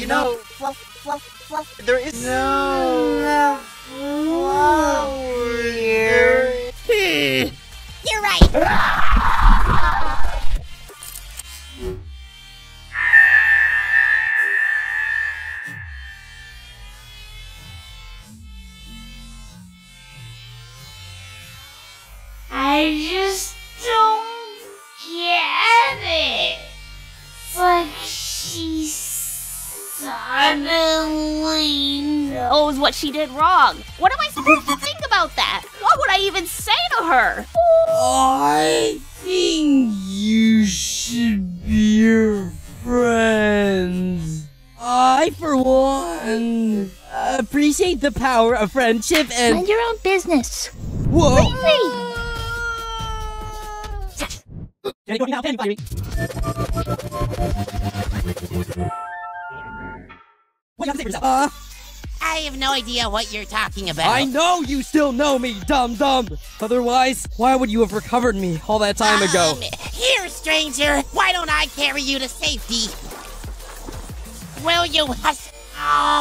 You know, Fluff, fluff, fluff. there is No. here. You're right. I just suddenly knows oh, what she did wrong. What am I supposed to think about that? What would I even say to her? I think you should be your friends. I, for one, appreciate the power of friendship and. Mind your own business. Whoa! Leave. Can What do you have to say for yourself? Uh, I have no idea what you're talking about. I know you still know me, dum dum. Otherwise, why would you have recovered me all that time ago? Um, here, stranger, why don't I carry you to safety? Will you hush? Oh,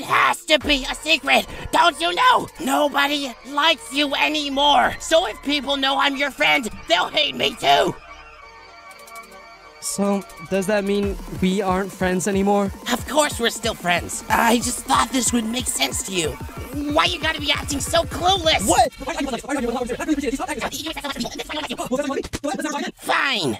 It has to be a secret. Don't you know? Nobody likes you anymore. So if people know I'm your friend, they'll hate me too. So, does that mean we aren't friends anymore? Of course we're still friends. I just thought this would make sense to you. Why you gotta be acting so clueless? What? Fine.